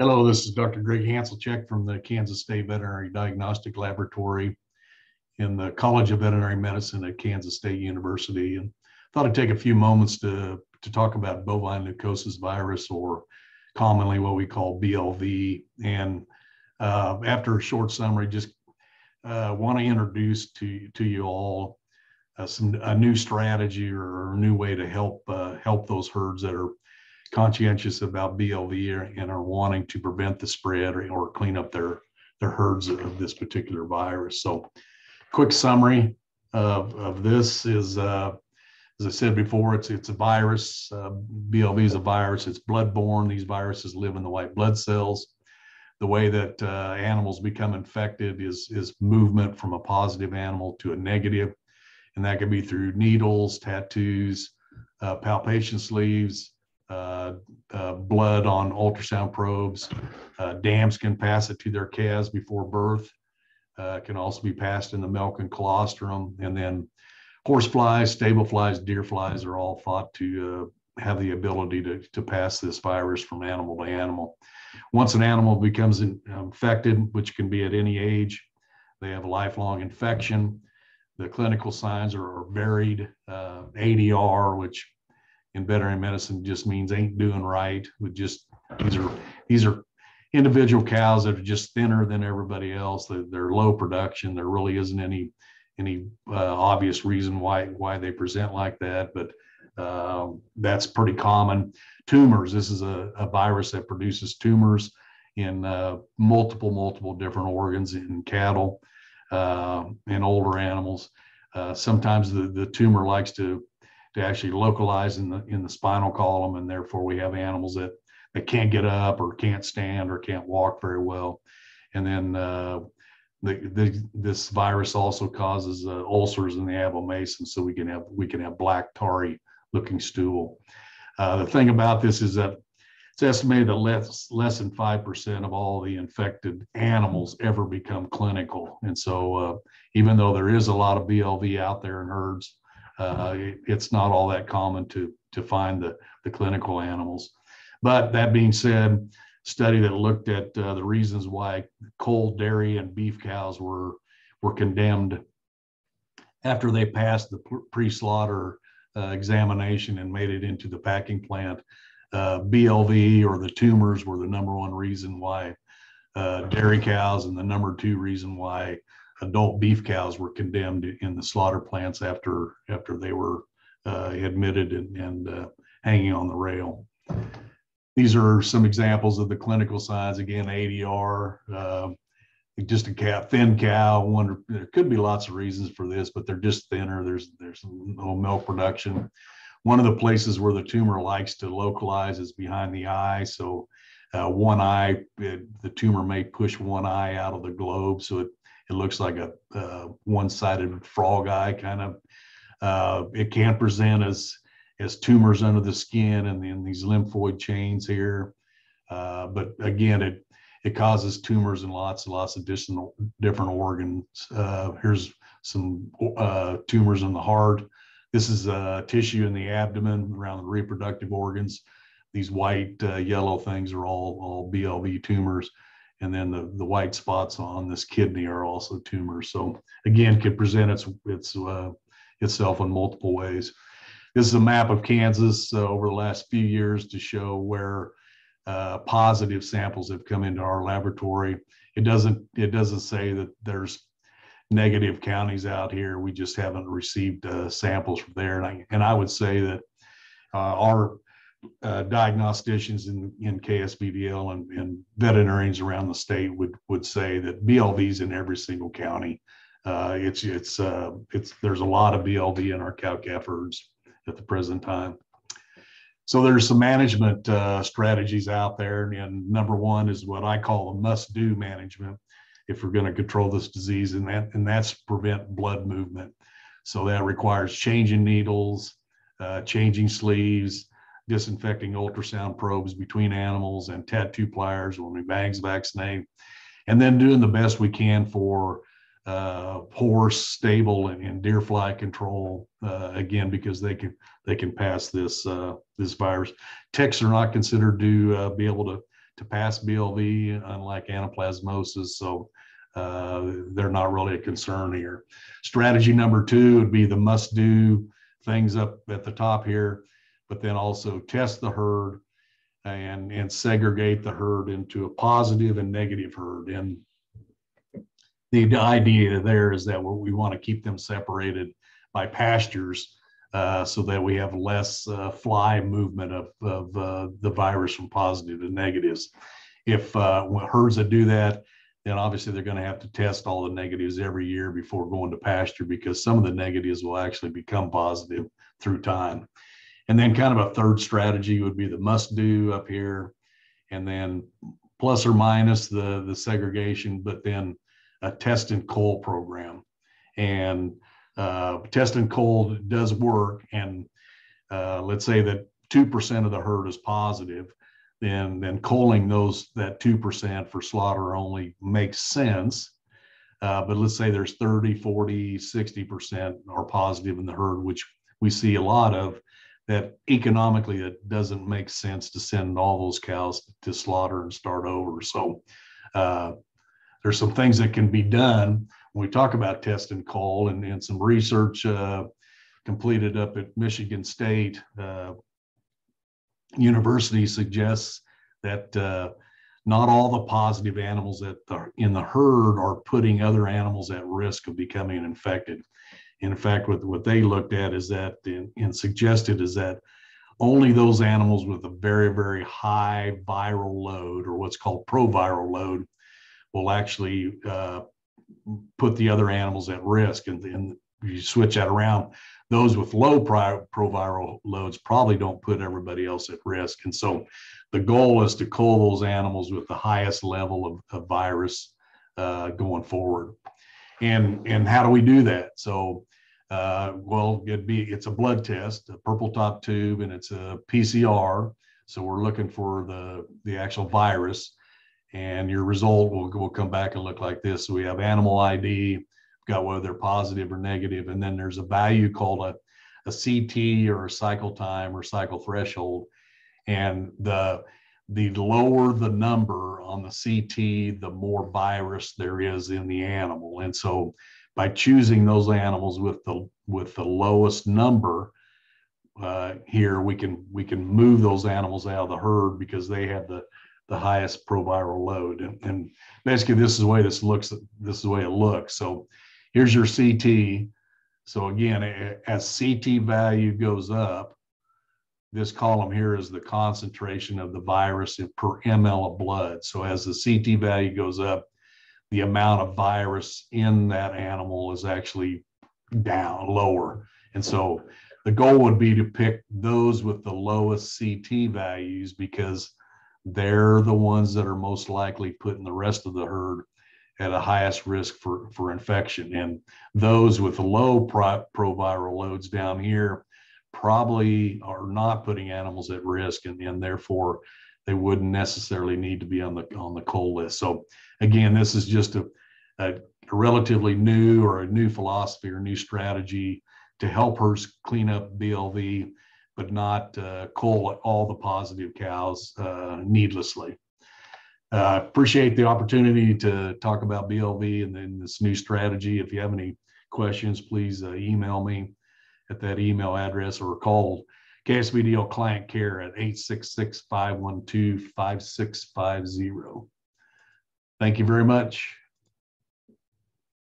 Hello, this is Dr. Gregg Hanzlicek from the Kansas State Veterinary Diagnostic Laboratory in the College of Veterinary Medicine at Kansas State University. And thought I'd take a few moments to, to talk about bovine leukosis virus, or commonly what we call BLV. And uh, after a short summary, just uh, want to introduce to, to you all uh, some a new strategy or a new way to help uh, help those herds that are conscientious about BLV and are wanting to prevent the spread or, or clean up their their herds of this particular virus. So, quick summary of, of this is, uh, as I said before, it's it's a virus. Uh, BLV is a virus. It's bloodborne. These viruses live in the white blood cells. The way that uh, animals become infected is is movement from a positive animal to a negative, and that can be through needles, tattoos, uh, palpation sleeves, uh, uh, blood on ultrasound probes. Uh, dams can pass it to their calves before birth. Uh, can also be passed in the milk and colostrum. And then horse flies, stable flies, deer flies are all thought to have the ability to, to pass this virus from animal to animal. Once an animal becomes infected, which can be at any age, they have a lifelong infection. The clinical signs are, are varied. Uh, ADR, which in veterinary medicine just means ain't doing right with just these are these are individual cows that are just thinner than everybody else. They're, they're low production. There really isn't any any uh, obvious reason why why they present like that but uh, that's pretty common. Tumors this is a, a virus that produces tumors in uh, multiple multiple different organs in cattle uh, and older animals. Uh, sometimes the, the tumor likes to to actually localize in the in the spinal column, and therefore we have animals that that can't get up or can't stand or can't walk very well. And then uh, the, the, this virus also causes uh, ulcers in the abomasum, so we can have we can have black tarry looking stool. Uh, the thing about this is that it's estimated that less less than five percent of all the infected animals ever become clinical, and so uh, even though there is a lot of BLV out there in herds, uh, it's not all that common to to find the the clinical animals. But that being said, study that looked at uh, the reasons why cold dairy and beef cows were were condemned after they passed the pre-slaughter uh, examination and made it into the packing plant. Uh, BLV or the tumors were the number one reason why uh, dairy cows and the number two reason why adult beef cows were condemned in the slaughter plants after after they were uh, admitted and, and uh, hanging on the rail. These are some examples of the clinical signs. Again, ADR, uh, just a cow, thin cow. Wonder there could be lots of reasons for this, but they're just thinner. There's there's no milk production. One of the places where the tumor likes to localize is behind the eye. So uh, one eye, it, the tumor may push one eye out of the globe, so it it looks like a, one-sided frog eye kind of. Uh, it can present as as tumors under the skin and then these lymphoid chains here. Uh, but again, it it causes tumors in lots and lots of different different organs. Uh, here's some uh, tumors in the heart. This is uh, tissue in the abdomen around the reproductive organs. These white, yellow things are all all BLV tumors and then the, the white spots on this kidney are also tumors. So again, can present its, its uh, itself in multiple ways. This is a map of Kansas uh, over the last few years to show where uh, positive samples have come into our laboratory. It doesn't it doesn't say that there's negative counties out here. We just haven't received uh, samples from there. And I, and I would say that uh, our uh, diagnosticians in, in KSVDL and, and, veterinarians around the state would would say that BLV's in every single county. Uh, it's it's uh, it's there's a lot of BLV in our cow calf herds at the present time. So there's some management uh, strategies out there, and number one is what I call the must-do management if we're going to control this disease, and that and that's prevent blood movement. So that requires changing needles, uh, changing sleeves, disinfecting ultrasound probes between animals and tattoo pliers when we bags vaccinate, and then doing the best we can for uh, horse, stable, and, and, deer fly control. Uh, again, because they can they can pass this uh, this virus. Ticks are not considered to uh, be able to to pass BLV, unlike anaplasmosis. So uh, they're not really a concern here. Strategy number two would be the must do things up at the top here, but then also test the herd and, and segregate the herd into a positive and negative herd. And the idea there is that we want to keep them separated by pastures uh, so that we have less uh, fly movement of, of uh, the virus from positive to negatives. If uh, herds that do that, then obviously they're going to have to test all the negatives every year before going to pasture because some of the negatives will actually become positive through time. And then kind of a third strategy would be the must do up here, and then plus or minus the, the segregation, but then a test and cull program. And uh, test and cull does work. And uh, let's say that 2% of the herd is positive, then, then culling those, that 2% for slaughter only makes sense. Uh, but let's say there's 30, 40, 60% are positive in the herd, which we see a lot of that economically it doesn't make sense to send all those cows to slaughter and start over. So uh, there's some things that can be done when we talk about test and cull and, and some research uh, completed up at Michigan State uh, University suggests that uh, not all the positive animals that are in the herd are putting other animals at risk of becoming infected. In fact, what, what they looked at is that and suggested is that only those animals with a very, very high viral load or what's called proviral load will actually uh, put the other animals at risk. And, and you switch that around, those with low pro, proviral loads probably don't put everybody else at risk. And so the goal is to cull those animals with the highest level of, of virus uh, going forward. And, and how do we do that? So, uh, well, it'd be, it's a blood test, a purple top tube, and it's a PCR. So we're looking for the, the actual virus and your result will, will come back and look like this. So we have animal ID, got whether they're positive or negative, and then there's a value called a, a CT or a cycle time or cycle threshold. And the the lower the number on the CT, the more virus there is in the animal. And so by choosing those animals with the with the lowest number uh, here, we can we can move those animals out of the herd because they have the the highest proviral load. And, and basically this is the way this looks, this is the way it looks. So here's your CT. So again, as CT value goes up, this column here is the concentration of the virus per ml of blood. So as the CT value goes up, the amount of virus in that animal is actually down, lower. And so the goal would be to pick those with the lowest CT values because they're the ones that are most likely putting the rest of the herd at a highest risk for, for infection. And those with low pro, proviral loads down here probably are not putting animals at risk and, and therefore they wouldn't necessarily need to be on the on the coal list. So again, this is just a, a relatively new or a new philosophy or new strategy to help herds clean up BLV but not uh, all the positive cows uh, needlessly. Uh, appreciate the opportunity to talk about BLV and then this new strategy. If you have any questions, please uh, email me at that email address or call KSVDL client care at 866 512 5650. Thank you very much.